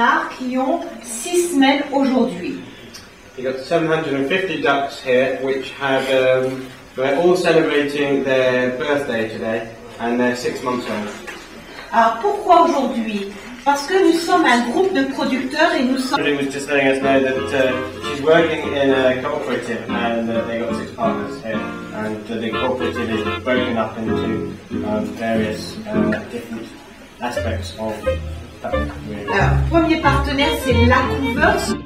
canards qui ont six semaines aujourd'hui. You've got 750 ducks here, which have, um, they're all celebrating their birthday today, and they're six months old. Alors pourquoi aujourd'hui? Parce que nous sommes un groupe de producteurs et nous sommes... Somebody was just letting us know that uh, she's working in a cooperative and uh, they got six partners here. And uh, the cooperative is broken up into um, various uh, different aspects of Alors, premier partenaire, c'est La Couveuse.